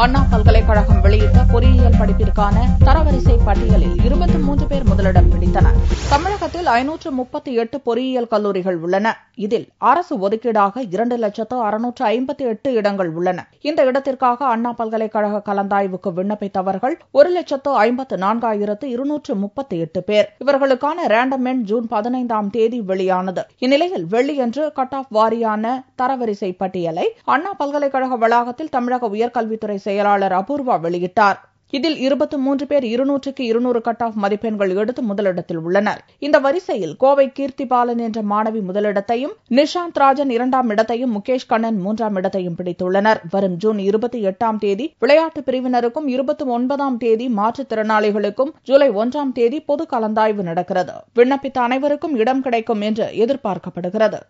அண்ணா பல்கலைக்கழகம் வெளியிட்ட பொறியியல் படிப்பிற்கான தரவரிசை பட்டியலில் இருபத்தி மூன்று பேர் முதலிடம் பிடித்தனர். தமிழகத்தில் ஐநூற்று முப்பத்தி எட்டு பொறியியல் கல்லூரிகள் உள்ளன. இதில் அரசு ஒதுக்கீடாக இரண்டு லட்சத்து அறுநூற்று ஐம்பத்தி எட்டு இடங்கள் உள்ளன. இந்த இடத்திற்காக அண்ணா பல்கலைக்கழக கலந்தாய்வுக்கு விண்ணப்பித்தவர்கள் ஒரு லட்சத்து ஐம்பத்து நான்காயிரத்து இருநூற்று முப்பத்தி எட்டு பேர். இவர்களுக்கான ரேண்டம் எண் ஜூன் பதினைந்தாம் தேதி வெளியானது. இந்நிலையில் வெள்ளியன்று கட் ஆஃப் வாரியான தரவரிசை பட்டியலை அண்ணா பல்கலைக்கழக வளாகத்தில் தமிழக உயர்கல்வித்துறை செயலாளர் அபூர்வா வெளியிட்டார். இதில் இருபத்தி மூன்று பேர் இருநூற்றுக்கு இருநூறு கட் ஆஃப் மதிப்பெண்கள் எடுத்து முதலிடத்தில் உள்ளனர். இந்த வரிசையில் கோவை கீர்த்திபாலன் என்ற மாணவி முதலிடத்தையும் நிஷாந்த் ராஜன் இரண்டாம் இடத்தையும் முகேஷ் கண்ணன் மூன்றாம் இடத்தையும் பிடித்துள்ளனர். வரும் ஜூன் இருபத்தி எட்டாம் தேதி விளையாட்டு பிரிவினருக்கும் இருபத்தி ஒன்பதாம் தேதி மாற்றுத்திறனாளிகளுக்கும் ஜூலை ஒன்றாம் தேதி பொது கலந்தாய்வு நடக்கிறது. விண்ணப்பித்த அனைவருக்கும் இடம் கிடைக்கும் என்று எதிர்பார்க்கப்படுகிறது.